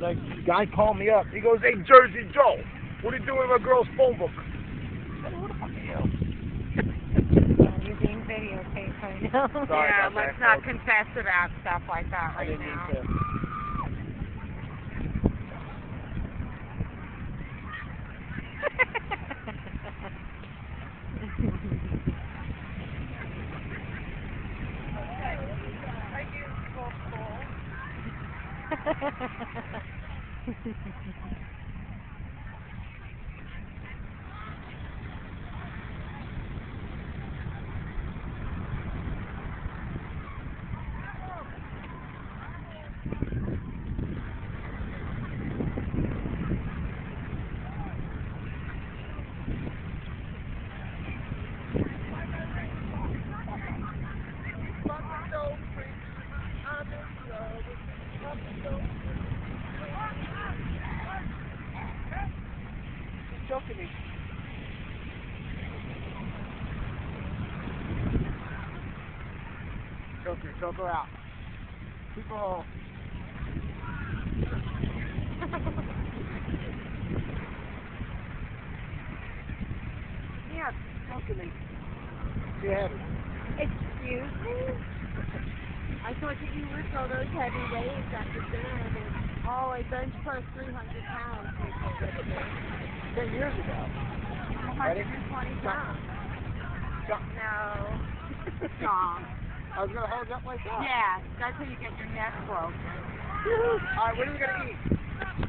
Like, guy called me up. He goes, hey, Jersey Joe, what are you doing with my girl's phone book? I said, who the fuck are you? You're being videotaped right now. Sorry yeah, let's that, not folks. confess about stuff like that right now. Mean to. He's choking me. Choke her, choke her out. Keep her whole. yeah, choking me. She had. Excuse me? I thought that you were so those heavy weights at the and oh, I bench press three hundred pounds Ten years ago. hundred and twenty pounds. Jump. No. Strong. I was gonna hold it up like that. Yeah, that's how you get your neck broke. All right, what are we gonna eat?